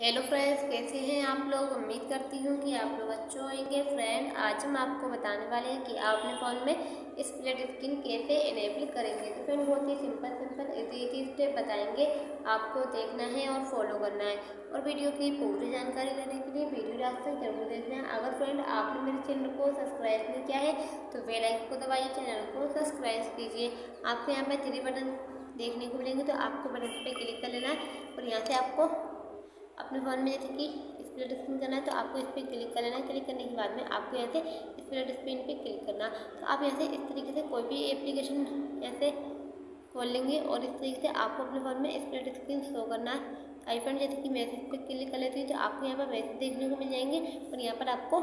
Hello friends कैसे हैं आप लोग? उम्मीद करती हूँ कि आप लोग अच्छे होंगे। फ्रेंड आज हम आपको बताने वाले हैं कि आप अपने फ़ोन में स्प्लिट स्क्रीन कैसे इनेबल करेंगे। तो फ्रेंड बहुत ही simple simple easy easy step बताएँगे। आपको देखना है और फॉलो करना है। और वीडियो की पूरी जानकारी लेने के लिए वीडियो लास्ट तक ज़रूर देखना है। अगर फ्रेंड आपने मेरे चैनल को सब्सक्राइब नहीं किया है तो बेल आइकन को दबाइए चैनल को सब्सक्राइब कीजिए। आपको यहाँ पर थ्री बटन देखने को मिलेंगे तो आपको बटन पर क्लिक कर लेना है। और यहाँ से आपको अपने फ़ोन में जैसे कि स्प्लिट स्क्रीन करना है तो आपको इस पर क्लिक कर लेना है। क्लिक करने के बाद में आपको यहाँ से स्प्लिट स्क्रीन पे क्लिक करना। तो आप यहाँ से इस तरीके से कोई भी एप्लीकेशन ऐसे खोल लेंगे और इस तरीके से आपको अपने फ़ोन में स्प्लिट स्क्रीन शो करना है। आई फ्रेंड जैसे कि मैसेज पे क्लिक कर लेती हूँ तो आपको यहाँ पर मैसेज देखने को मिल जाएँगे और यहाँ पर आपको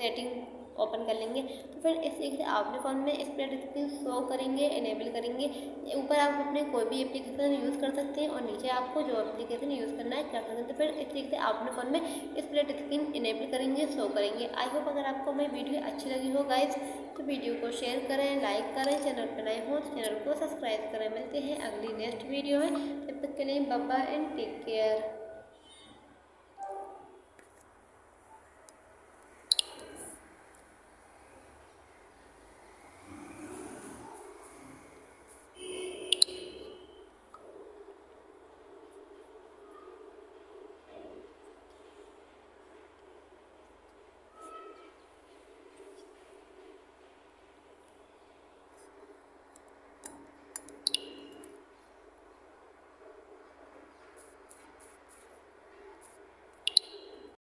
सेटिंग ओपन कर लेंगे। तो फिर इस तरीके से आप अपने फ़ोन में स्प्लिट स्क्रीन शो करेंगे इनेबल करेंगे। ऊपर आप अपने कोई भी एप्लीकेशन यूज़ कर सकते हैं और नीचे आपको जो एप्लीकेशन यूज़ करना है कर सकते हैं। तो फिर इस तरीके से आप अपने फ़ोन में स्प्लिट स्क्रीन इनेबल करेंगे शो करेंगे। आई होप अगर आपको मेरी वीडियो अच्छी लगी हो गाइज़ तो वीडियो को शेयर करें लाइक करें चैनल पर नए हों तो चैनल को सब्सक्राइब करें। मिलते हैं अगली नेक्स्ट वीडियो में। तब तक के लिए बब्बा एंड टेक केयर